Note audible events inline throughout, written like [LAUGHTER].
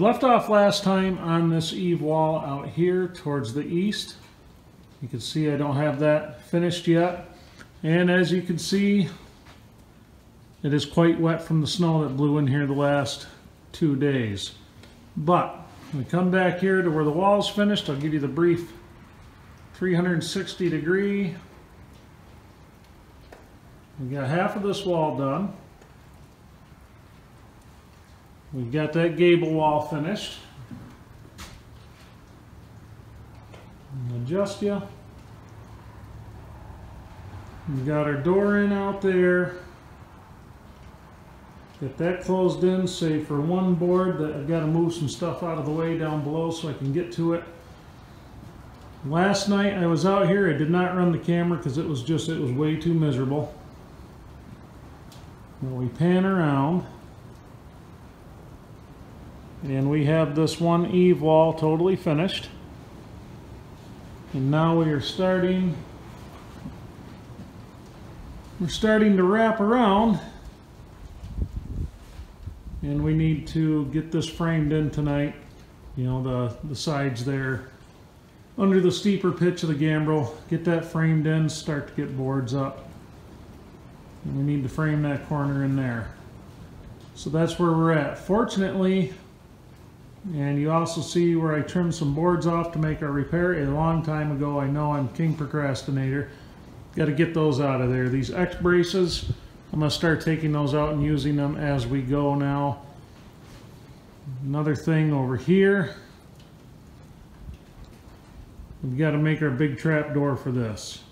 left off last time on this eave wall out here towards the east. You can see I don't have that finished yet. And as you can see, it is quite wet from the snow that blew in here the last two days. But we come back here to where the wall's finished. I'll give you the brief 360 degree. We got half of this wall done. We got that gable wall finished. Adjust you. We got our door in out there. Get that closed in, save for one board that I've got to move some stuff out of the way down below so I can get to it. Last night I was out here, I did not run the camera because it was just, it was way too miserable. Now we pan around. And we have this one eave wall totally finished. And now we are starting, we're starting to wrap around and we need to get this framed in tonight. You know, the, the sides there under the steeper pitch of the gambrel. Get that framed in, start to get boards up. And we need to frame that corner in there. So that's where we're at. Fortunately, and you also see where I trimmed some boards off to make our repair a long time ago. I know I'm king procrastinator. Got to get those out of there. These X braces, I'm going to start taking those out and using them as we go now. Another thing over here. We've got to make our big trap door for this.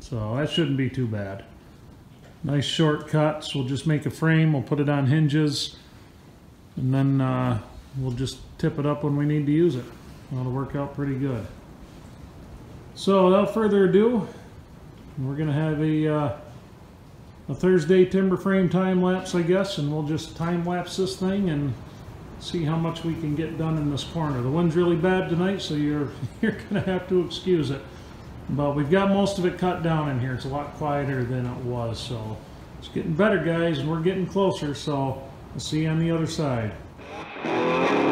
So that shouldn't be too bad. Nice shortcuts. We'll just make a frame. We'll put it on hinges. And then uh, we'll just tip it up when we need to use it. That'll work out pretty good. So without further ado, we're going to have a uh, a Thursday timber frame time lapse, I guess, and we'll just time lapse this thing and see how much we can get done in this corner. The wind's really bad tonight, so you're [LAUGHS] you're gonna have to excuse it. But we've got most of it cut down in here. It's a lot quieter than it was, so it's getting better, guys, and we're getting closer. So we'll see you on the other side. Música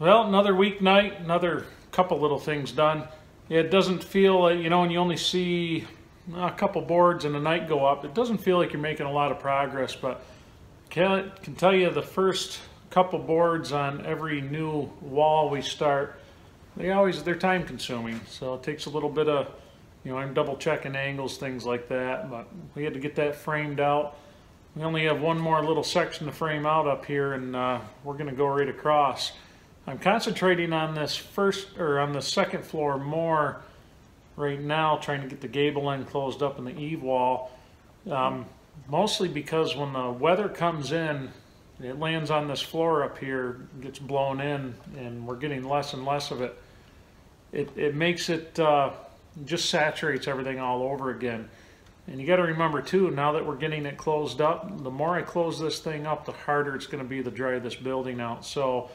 Well, another weeknight, another couple little things done. It doesn't feel like, you know, when you only see a couple boards and a night go up, it doesn't feel like you're making a lot of progress, but can, can tell you the first couple boards on every new wall we start, they always, they're time consuming. So it takes a little bit of, you know, I'm double checking angles, things like that, but we had to get that framed out. We only have one more little section to frame out up here and uh, we're gonna go right across. I'm concentrating on this first, or on the second floor more right now, trying to get the gable end closed up in the eave wall. Um, mostly because when the weather comes in, it lands on this floor up here, gets blown in, and we're getting less and less of it. It, it makes it, uh, just saturates everything all over again. And you got to remember too, now that we're getting it closed up, the more I close this thing up, the harder it's going to be to dry this building out. So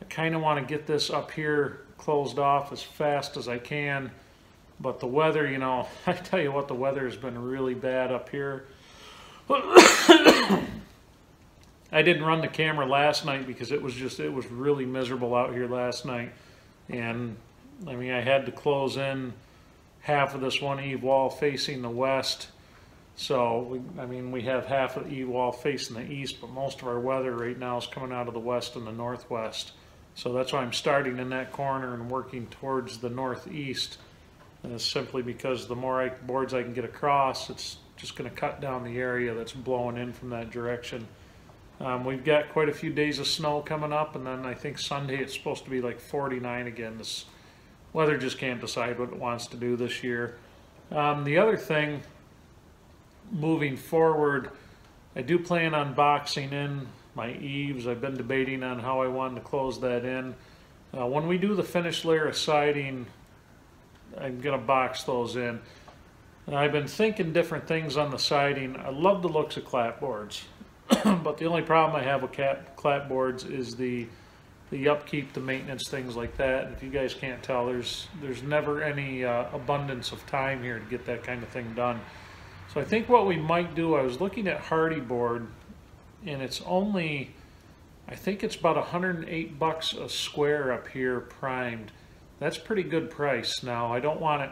I kind of want to get this up here closed off as fast as I can. But the weather, you know, [LAUGHS] I tell you what, the weather has been really bad up here. [COUGHS] I didn't run the camera last night because it was just, it was really miserable out here last night. And I mean, I had to close in half of this one eave wall facing the west. So, we, I mean, we have half of the eave wall facing the east, but most of our weather right now is coming out of the west and the northwest. So that's why I'm starting in that corner and working towards the northeast. And it's simply because the more I, boards I can get across, it's just going to cut down the area that's blowing in from that direction. Um, we've got quite a few days of snow coming up, and then I think Sunday it's supposed to be like 49 again. This weather just can't decide what it wants to do this year. Um, the other thing, moving forward, I do plan on boxing in my eaves. I've been debating on how I wanted to close that in. Uh, when we do the finished layer of siding, I'm going to box those in. And I've been thinking different things on the siding. I love the looks of clapboards, [CLEARS THROAT] but the only problem I have with cap, clapboards is the the upkeep, the maintenance, things like that. If you guys can't tell, there's there's never any uh, abundance of time here to get that kind of thing done. So I think what we might do, I was looking at Hardie board and it's only, I think it's about 108 bucks a square up here primed. That's pretty good price. Now, I don't want it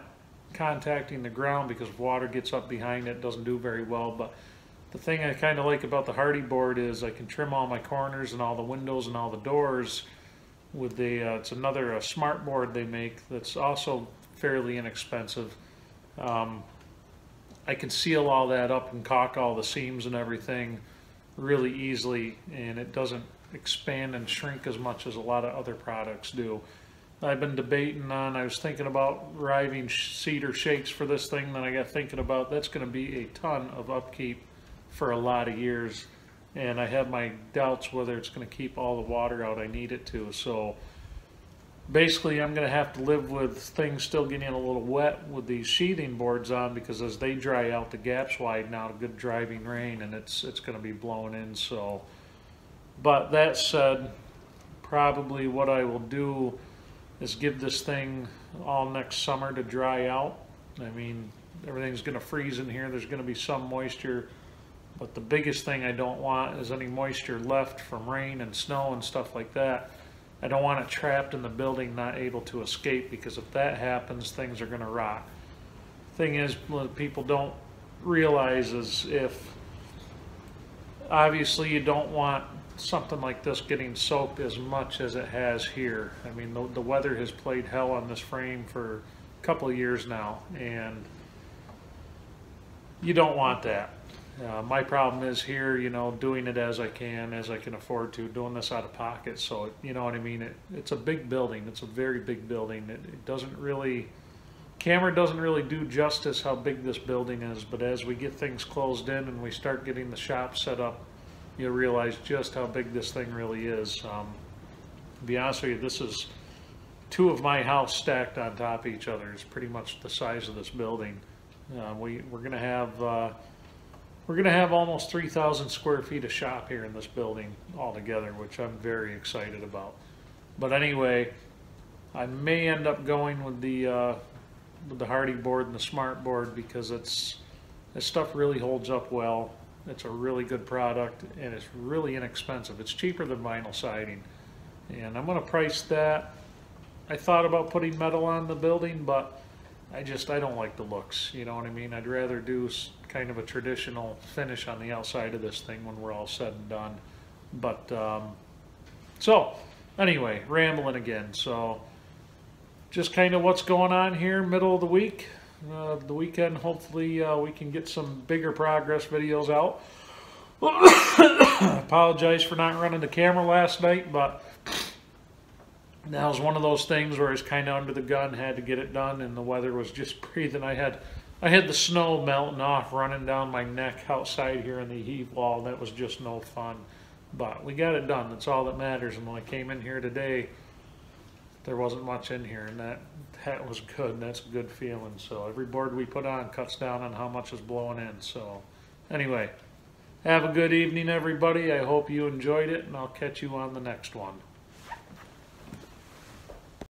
contacting the ground because water gets up behind it, doesn't do very well, but the thing I kind of like about the Hardie board is I can trim all my corners and all the windows and all the doors with the, uh, it's another uh, smart board they make that's also fairly inexpensive. Um, I can seal all that up and caulk all the seams and everything really easily and it doesn't expand and shrink as much as a lot of other products do. I've been debating on, I was thinking about riving cedar shakes for this thing, then I got thinking about that's going to be a ton of upkeep for a lot of years and I have my doubts whether it's going to keep all the water out I need it to. So basically I'm going to have to live with things still getting a little wet with these sheathing boards on because as they dry out the gaps widen out a good driving rain and it's it's going to be blowing in so. But that said probably what I will do is give this thing all next summer to dry out. I mean everything's going to freeze in here there's going to be some moisture but the biggest thing I don't want is any moisture left from rain and snow and stuff like that I don't want it trapped in the building, not able to escape, because if that happens, things are going to rot. Thing is, people don't realize is if, obviously you don't want something like this getting soaked as much as it has here. I mean, the, the weather has played hell on this frame for a couple of years now, and you don't want that. Uh, my problem is here, you know, doing it as I can, as I can afford to, doing this out of pocket. So, you know what I mean? It, it's a big building. It's a very big building. It, it doesn't really, camera doesn't really do justice how big this building is. But as we get things closed in and we start getting the shop set up, you'll realize just how big this thing really is. Um, to be honest with you, this is two of my house stacked on top of each other. It's pretty much the size of this building. Uh, we, we're going to have... Uh, we're going to have almost 3,000 square feet of shop here in this building altogether, which I'm very excited about. But anyway, I may end up going with the uh, with the Hardie board and the Smart board because it's this stuff really holds up well. It's a really good product and it's really inexpensive. It's cheaper than vinyl siding. And I'm gonna price that. I thought about putting metal on the building, but I just, I don't like the looks, you know what I mean? I'd rather do kind of a traditional finish on the outside of this thing when we're all said and done. But, um, so, anyway, rambling again, so just kind of what's going on here, middle of the week. Uh, the weekend, hopefully, uh, we can get some bigger progress videos out. [COUGHS] Apologize for not running the camera last night, but that was one of those things where I was kind of under the gun, had to get it done, and the weather was just [LAUGHS] breathing. I had, I had the snow melting off, running down my neck outside here in the heave wall. That was just no fun, but we got it done. That's all that matters. And when I came in here today, there wasn't much in here, and that that was good. That's a good feeling. So every board we put on cuts down on how much is blowing in. So anyway, have a good evening, everybody. I hope you enjoyed it, and I'll catch you on the next one.